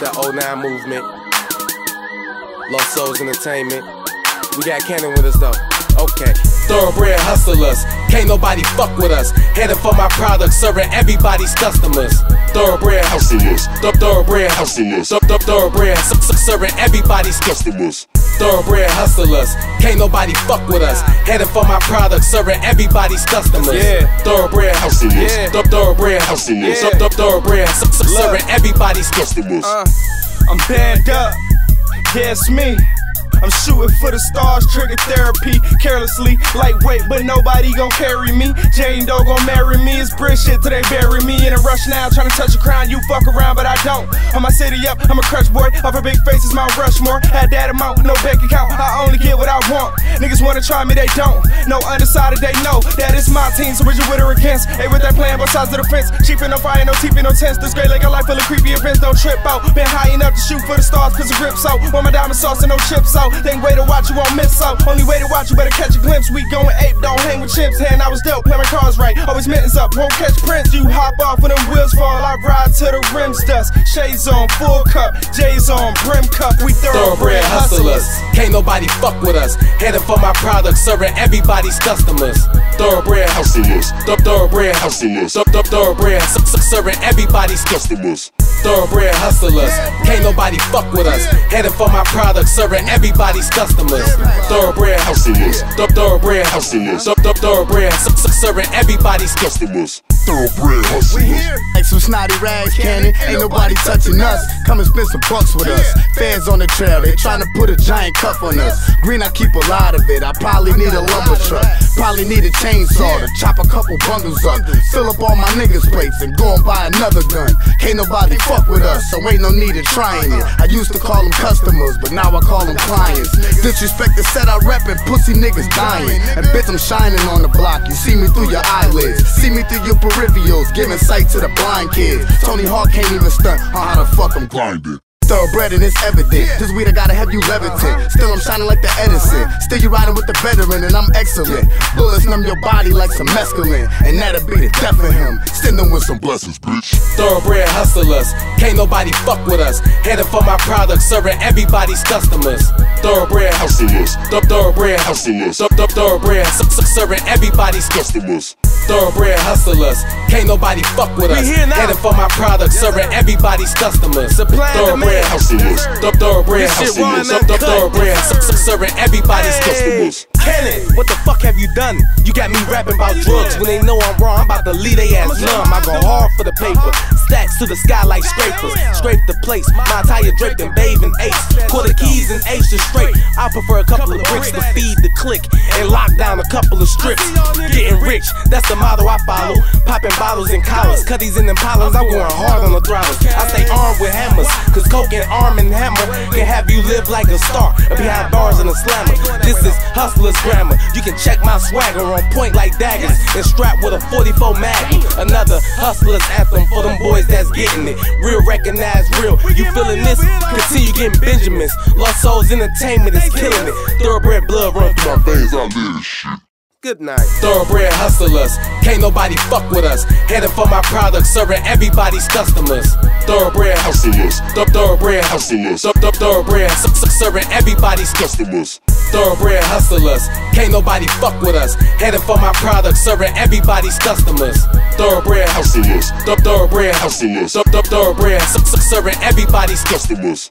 that 09 movement. Lost Souls Entertainment. We got Cannon with us though. Okay. Thoroughbred hustlers, can't nobody fuck with us. Heading for my product, serving everybody's customers. Thoroughbred hustlers, th- thoroughbred hustlers, th- th- thoroughbred serving everybody's customers. Thoroughbred hustlers, can't nobody fuck with us. Heading for my product, serving everybody's customers. Yeah. Thoroughbred hustlers, Yeah. th- thoroughbred hustlers, Yeah. th- th- thoroughbred serving everybody's customers. Uh, I'm banned up. Yeah, me. I'm shooting for the stars, trigger therapy. Carelessly, lightweight, but nobody gon' carry me. Jane Doe gon' marry me. It's bridge shit till they bury me in a rush now, trying to touch a crown. You fuck around, but I don't. On my city up, I'm a crush boy. Off a big face is Mount Rushmore. Had that amount, no bank account. I only get what I want. Niggas wanna try me, they don't. No undecided, they know that it's my team. So, would you with or against? Hey, with that plan, both sides of the fence. Cheap no fire, no teepee, no tense. This great like a life full of creepy events. Don't trip out. Been high enough to shoot for the stars, cause the grips out. Want my diamond sauce and no chips out. Think way to watch you won't miss out. Only way to watch you better catch a glimpse. We going ape, don't hang with chimps. And I was play my cars right. Always mittens up, won't catch prints. You hop off when them wheels fall. I ride to the rims dust. Shades on, full cup. J's on, brim cup. We Thoroughbred hustlers, can't nobody fuck with us. Heading for my product, serving everybody's customers. Thoroughbred hustlers, th- thoroughbred hustlers, th- th- thoroughbred serving everybody's customers. Thoroughbred hustlers, can't nobody fuck with us. Heading for my product, serving everybody's customers. Thoroughbred hustlers, th- thoroughbred hustlers, th- th- thoroughbred serving everybody's customers. Thoroughbred hustlers. Like some snotty rags cannon, ain't nobody touching us. Come and spend some bucks with us. Fans on the trail, they tryna put a giant cuff on us. Green, I keep a lot of it. I probably need a lumber truck. Probably need a chainsaw to chop a couple bundles up. Fill up all my niggas' plates and go and buy another gun. Can't nobody fuck with us, so ain't no need of trying it. I used to call them customers, but now I call them clients. Disrespect the set I rep and pussy niggas dying. And bitch, I'm shining on the block. You see me through your eyelids, see me through your peripherals, giving sight to the blind kids. Tony Hawk can't even stunt on how the fuck I'm Blinded. Thoroughbred and it's evident. This weed I gotta have you levitate. Still I'm shining like the Edison. Still you riding with the veteran and I'm excellent. Bullets numb your body like some mescaline. And that'll be the death of him. Send them with some Blessings, bitch. Thoroughbred hustlers, can't nobody fuck with us. Heading for my product, serving everybody's customers. Thoroughbred hustlers, th- thoroughbred hustlers, th- th- thoroughbred s- s- serving everybody's customers. Thoroughbred hustlers, can't nobody fuck with us. here now. Heading for my product, serving everybody's customers. Supply Thoroughbred hustlers, th- thoroughbred hustlers, and th- th- uncut. thoroughbred serving everybody's customers. Cannon, what the fuck have you done? You got me rapping about drugs when they know I'm wrong. I'm about to leave they ass numb. I go hard for the paper. Stacks to the sky like scrapers. Scrape the place. My attire draped in bathing ace. Quarter keys and ace is straight. I prefer a couple of bricks to feed the click and lock down a couple of strips. Getting rich, that's the motto I follow. Popping bottles and collars. Cuddies and impalas. I'm going hard on the throttles. I stay armed with hammers. Cause coke and arm and hammer can have you live like a star. Behind bars and a slammer. This is hustler's grammar. You can check my swagger on point like daggers and strapped with a 44 Magnum. Another hustler's anthem for them boys that's getting it. Real recognize real. You feeling this? Continue getting Benjamins. Lost Souls Entertainment is killing it. Thoroughbred blood run through my Veins, I live this shit. Good night. Thoroughbred hustlers, can't nobody fuck with us. Heading for my product, serving everybody's customers. Thoroughbred hustlers, th- thoroughbred hustlers, th- th- thoroughbred s- s- serving everybody's customers. Thoroughbred hustlers, can't nobody fuck with us. Heading for my product, serving everybody's customers. Thoroughbred hustlers, th- thoroughbred hustlers, th- th- thoroughbred serving everybody's customers.